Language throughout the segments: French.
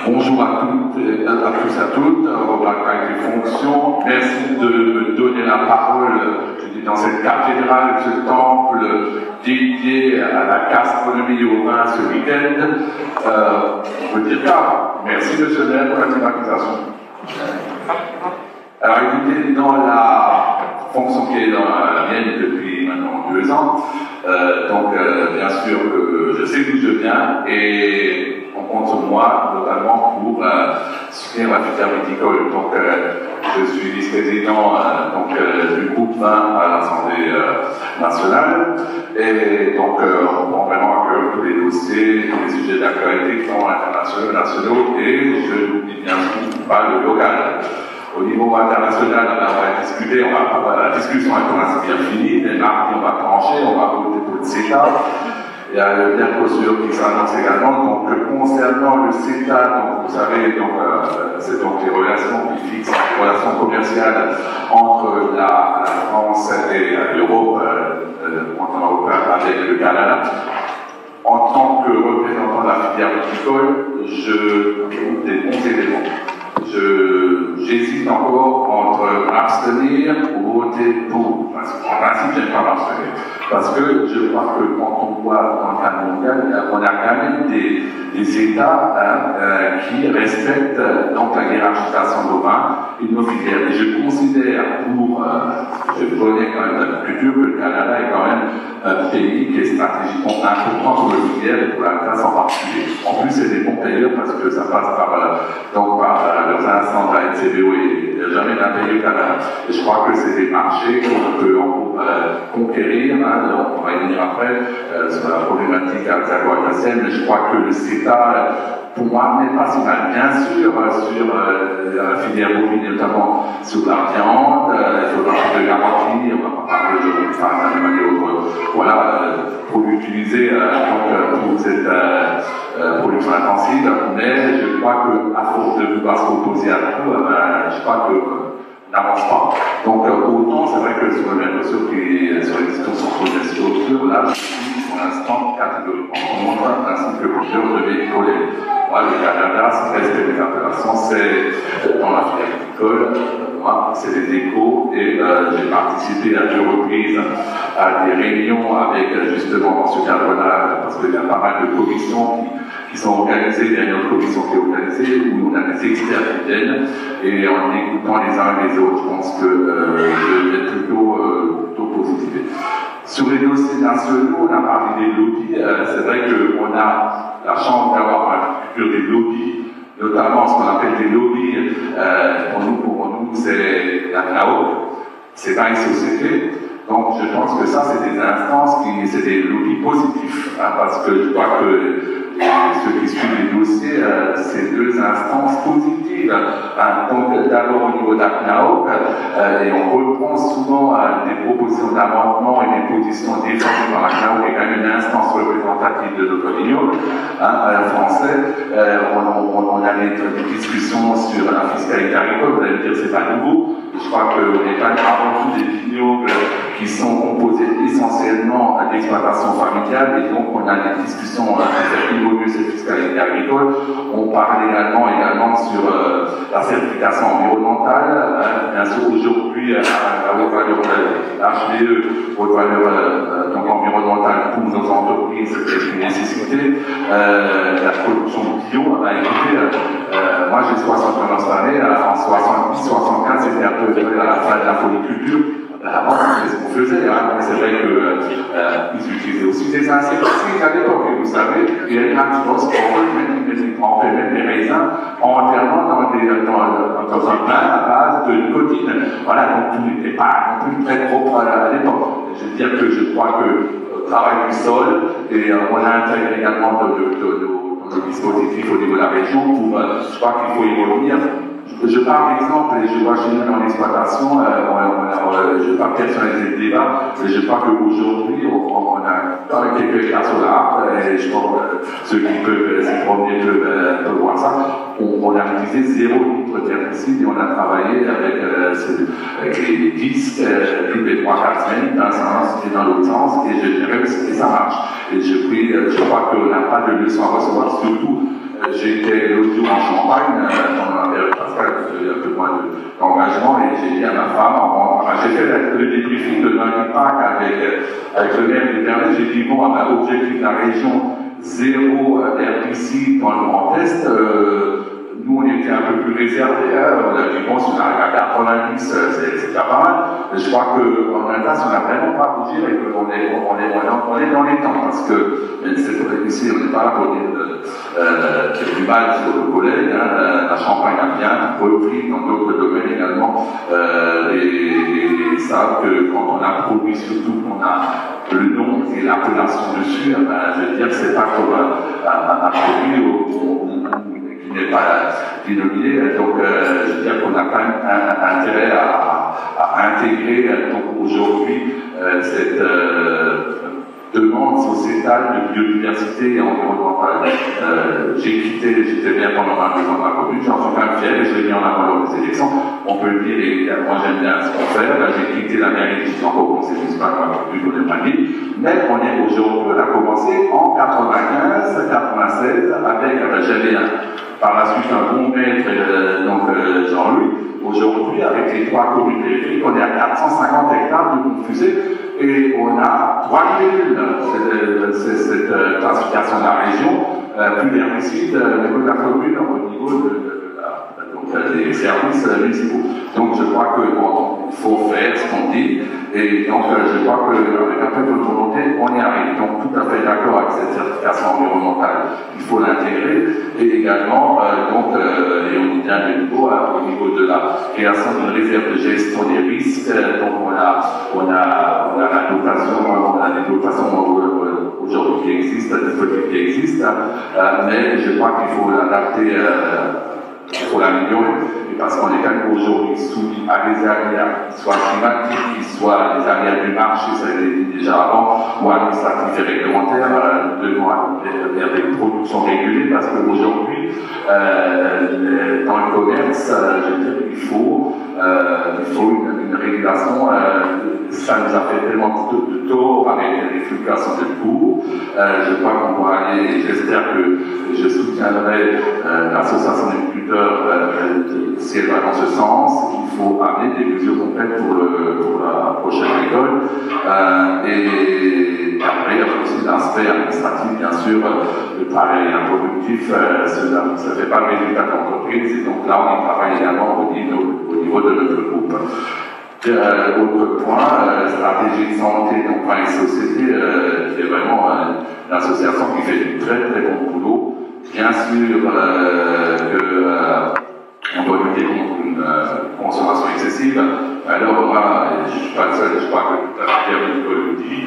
Bonjour à toutes, et à tous à toutes, Robert des fonctions. Merci de me donner la parole je dis, dans cette cathédrale, ce temple dédié à la gastronomie et au vin ce week-end. Euh, on peut dire ça. Merci de ce pour la thématisation. Alors écoutez, dans la fonction qui est dans la mienne depuis maintenant deux ans, euh, donc euh, bien sûr que je sais d'où je viens et sur moi, notamment pour euh, soutenir la filière viticole. Donc, euh, je suis vice-président euh, donc, du groupe 20 à l'Assemblée nationale. Et donc, on prend vraiment à cœur tous les dossiers, tous les sujets d'actualité qui sont internationaux, nationaux, et je n'oublie bien sûr pas le local. Au niveau international, on va discuter, on va, la discussion est bien finie, mais mardi, on va trancher, on va voter pour le CETA. Il y a le Mercosur qui s'annonce également. Donc, concernant le CETA, donc, vous savez, donc, euh, c'est donc les relations qui fixent les relations commerciales entre la, France et l'Europe, le continent européen avec le Canada. En tant que représentant de la filière viticole, je trouve des bons éléments. J'hésite encore m'abstenir ou voter pour. En principe, j'aime pas m'abstenir. Parce que je crois que quand on voit dans le cadre mondial, on a quand même des, des États hein, euh, qui respectent euh, donc la hiérarchisation et nos filières. Et je considère pour, euh, je connais quand même la culture, que le Canada est quand même un pays qui est stratégiquement important pour filière et pour la classe en particulier. En plus, c'est des bons payeurs parce que ça passe par, donc par leurs instants de la NCBO et jamais au Canada. Et je crois que c'est des marchés qu'on peut conquérir. Hein, on va y venir après, euh, sur la problématique alsaco-alsacienne, mais je crois que le CETA, pour moi, n'est pas si. Bien sûr, euh, sur euh, la filière bovine, notamment sur la viande, il avoir de garantie, on va pas parler de enfin, voilà, pour l'utiliser pour cette production intensive, mais je crois qu'à force de vouloir s'opposer à tout, ben, je crois que n'avance pas. Donc, euh, autant, c'est vrai que sur le Mercosur, qui, sur les les structures, là, je suis pour l'instant catégoriquement contre principe que plusieurs devaient coller. Moi, le Canada, c'est respect des appellations, c'est dans la filière viticole, moi, c'est des échos, et euh, j'ai participé à deux reprises à des réunions avec, justement, ce cadre-là, parce qu'il y a pas mal de commissions qui qui sont organisés, a une commission organisée, où on a des experts qui viennent, et en écoutant les uns et les autres, je pense que euh, je vais plutôt, euh, plutôt positif. Sur les dossiers nationaux, on a parlé des lobbies, euh, c'est vrai qu'on a la chance d'avoir la culture des lobbies, notamment ce qu'on appelle des lobbies, euh, pour nous, pour nous c'est la CNAO, c'est pas une société, donc je pense que ça, c'est des instances qui, c'est des lobbies positifs, hein, parce que je crois que ceux qui suivent les dossiers, euh, ces deux instances positives. Donc d'abord au niveau d'ACNAO, euh, et on reprend souvent euh, des propositions d'amendement et des positions défendues par l'ACNAO, qui est quand même une instance représentative de notre vignoble hein. On, on, a des, discussions sur la fiscalité agricole, vous allez me dire c'est pas nouveau. Je crois quand même avant tout des vignobles qui sont composés essentiellement d'exploitation familiale, et donc on a des discussions qui évoluer cette fiscalité agricole. On parle également, également sur euh, la certification environnementale. Hein. bien sûr, aujourd'hui, euh, la haute valeur, l'HVE, haute valeur euh, environnementale pour nos entreprises, c'est une nécessité. la production bio, bah, écoutez, moi j'ai 61 ans cette année, en 70, 75, c'était un peu la fin de la polyculture. Avant, c'est ce qu'on faisait. Hein. C'est vrai qu'ils euh, utilisaient aussi des insecticides à l'époque. Vous savez, il y a une chose qu'on fait même des raisins entièrement dans, des, un pain à base de nicotine. Voilà, donc tout n'était pas non plus très propre à, l'époque. Je veux dire que je crois que travail du sol, et euh, on a intégré également de, de, dispositifs au niveau de la région pour, euh, je crois qu'il faut y je parle d'exemple et je vois chez nous dans l'exploitation, euh, euh, je parle personnaliser le débat, et je crois qu'aujourd'hui, on, on, a quelques cas sur l'arbre, et je crois que ceux qui peuvent euh, s'y promener peuvent, peuvent, voir ça. On, on, a utilisé zéro litre d'herbicide et on a travaillé avec, avec les 10, toutes les 3-4 semaines, dans un sens et dans l'autre sens, et je dirais que ça marche. Et je, je crois qu'on n'a pas de leçon à recevoir, surtout j'étais l'autre jour en Champagne, dans la période pascale, un peu moins d'engagement, et j'ai dit à ma femme, j'ai fait le débriefing de lundi Pâques avec, avec le maire du Berlin, j'ai dit, bon, on a l'objectif de la région zéro herbicide dans le Grand Est, nous, on était un peu plus réservés. Hein. On a dit, bon, à 90, c'est pas mal. Je crois qu'en Alsace, on n'a vraiment pas bougé et qu'on est, on est, on est, dans les temps. Parce que, ici, on n'est pas là pour dire euh, a du mal sur le collègue. Hein. La Champagne a bien repris dans d'autres domaines également. Euh, et, savent que quand on a produit, surtout qu'on a le nom et l'appellation dessus, eh ben, je veux dire, c'est pas comme un, produit où, n'est pas dénominé. Donc, euh, je veux dire qu'on a quand même intérêt à, à intégrer aujourd'hui euh, cette euh, demande sociétale de biodiversité et environnementale. Euh, j'ai quitté, j'étais bien pendant 22 ans dans la commune, j'en suis quand même fier et je l'ai mis en avant lors des élections. Peut le dire, et moi j'aime bien ce qu'on fait. J'ai quitté la mairie, je suis encore au conseil municipal on est pas mais on est aujourd'hui, on a commencé en 95, 96 avec, j'avais un par la suite un bon maître, euh, donc euh, Jean-Louis. Aujourd'hui, avec les trois communes périphériques, on est à 450 hectares de confusés et on a trois villes. C'est cette euh, classification de la région, plus d'herbicides au niveau de la commune, au niveau de, des services municipaux. Donc je crois qu'il faut faire ce qu'on dit. Et donc, je crois qu'avec un peu de volonté, on y arrive. Donc, tout à fait d'accord avec cette certification environnementale. Il faut l'intégrer. Et également, euh, donc, euh, et on y vient de nouveau hein, au niveau de la création d'une réserve de gestion des risques. Euh, donc, on a, on a, on a la dotation, on a des dotations aujourd'hui qui existent, des politiques qui existent. Hein. mais je crois qu'il faut l'adapter faut l'améliorer, parce qu'on est quand même aujourd'hui soumis à des aléas, soit climatiques, soit des aléas du marché, ça a été dit déjà avant, ou administratifs et réglementaires, nous devons vers des productions régulées, parce qu'aujourd'hui, euh, dans le commerce, euh, je veux dire, il faut, euh, une, régulation ça nous a fait tellement de, tort avec les fluctuations de cours. Euh, je crois qu'on pourra aller, j'espère que je soutiendrai euh, l'association d'agriculteurs euh, elle va dans ce sens. Il faut amener des mesures concrètes pour, la prochaine école. Euh, et après, il y a aussi l'aspect administratif, bien sûr, le travail improductif, euh, cela ne fait pas le résultat de l'entreprise. Et donc là, on travaille également au niveau, au niveau de notre groupe. Euh, autre point, euh, stratégie de santé, donc par les sociétés, euh, qui est vraiment une association qui fait du très très bon boulot. Bien sûr euh, que on doit lutter contre une consommation excessive. Alors moi, je ne suis pas le seul, je crois que tout à l'heure le dit,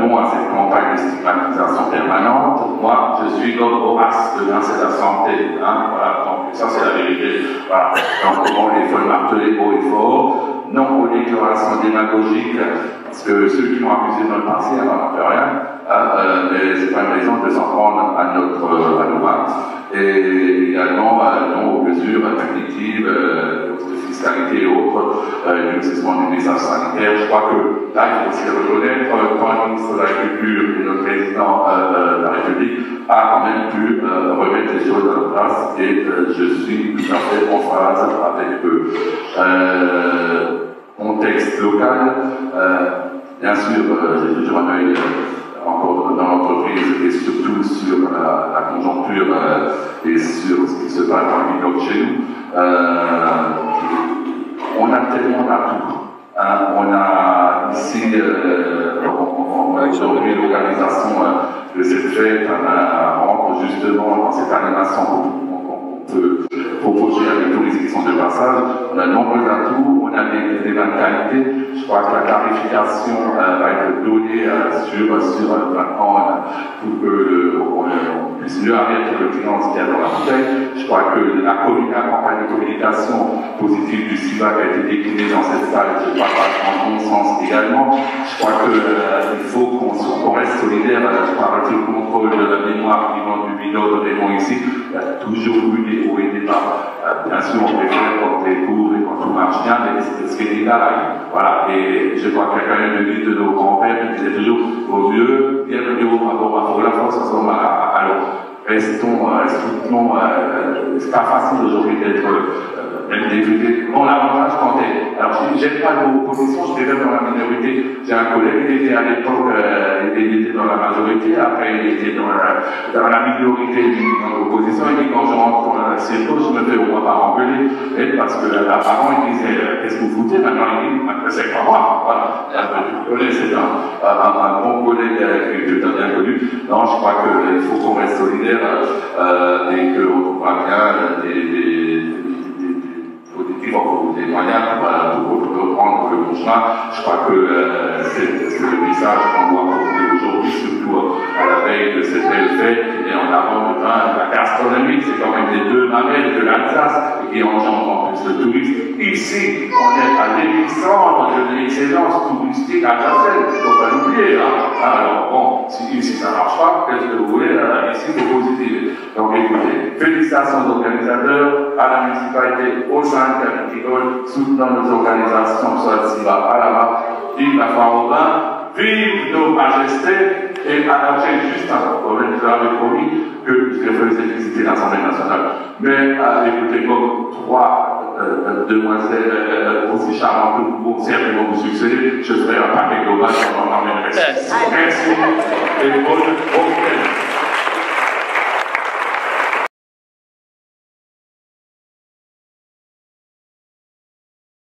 non à cette campagne de stigmatisation permanente. Moi, je suis l'homme au de lancer la santé. Hein, voilà, donc ça c'est la vérité. Voilà. Donc comment il faut le marteler haut et fort non aux déclarations démagogiques, parce que ceux qui m'ont accusé de notre passé n'en fait rien, hein, euh, mais c'est pas une raison de s'en prendre à notre à nos mains. Et également euh, non aux mesures punitives, euh, fiscalité et autres, euh, du message sanitaire. Je crois que là, il faut aussi reconnaître euh, quand le ministre de l'Agriculture et le président euh, de la République a quand même pu remettre les choses en place et je suis tout à fait en phase avec eux contexte local. Euh, bien sûr, euh, j'ai toujours un euh, encore dans l'entreprise et surtout sur la, conjoncture et sur ce qui se passe dans le chez nous. Tellement d'atouts. Hein. on a ici, aujourd'hui, l'organisation de cette fête on rentre justement dans cette animation qu'on peut proposer élections de passage. On a de nombreux atouts, on a des, des. Je crois que la clarification euh, va être donnée euh, sur, sur euh, pour que on, puisse mieux arrêter le client qui a dans la bouteille. Je crois que la, campagne de communication positive du SIVA qui a été déclinée dans cette salle, je crois pas en bon sens également. Je crois qu'il faut qu'on reste solidaire. Que le contrôle de la mémoire vivant du binôme de ici, il y a toujours eu des hauts et des bas. Euh, bien sûr, on préfère quand les cours et quand tout marche bien, mais c'est ce qui est là. Voilà, et je crois qu'il y a quand même une de nos grands-pères qui disaient toujours, au vieux, bien le haut, à la force, à ce moment-là. Alors, restons, soutenons, c'est pas facile aujourd'hui d'être l'avantage quand t'es. Alors, je n'aime pas l'opposition, je j'étais dans la minorité. J'ai un collègue, il était à l'époque, euh, il était dans la majorité, après il était dans la, dans la minorité, dans l'opposition. Il dit quand je rentre dans la je me fais au moins pas engueuler, parce que avant il disait qu'est-ce que vous foutez? Maintenant il dit c'est pas moi. Voilà. C'est un, un, bon collègue euh, que tu bien connu. Non, je crois qu'il faut qu'on reste solidaire euh, et qu'on trouvera bien des faut des moyens pour, reprendre le bon chemin. Je crois que euh, c'est le message qu'on doit porter aujourd'hui, surtout à la veille de cette belle fête qui en avant de la gastronomie. C'est quand même les deux mamelles de l'Alsace et qui engendrent en plus le tourisme. Ici, on est à l'épicentre de l'excellence touristique alsacienne. Il ne faut pas l'oublier. Hein. Alors bon, si ici ça ne marche pas, qu'est-ce que vous voulez euh, Ici, c'est positif. Donc écoutez, félicitations aux organisateurs, à la municipalité, au sein de Ticole, soutenant nos organisations, soit à la main, vive la vin, vive nos majestés, et à j'ai juste un problème, je l'avais promis visiter l'Assemblée nationale. Mais euh, écoutez, comme trois euh, demoiselles euh, aussi charmantes que vous, certainement vous succéder, je ferai un paquet global, on en emmènerait. Merci et bonne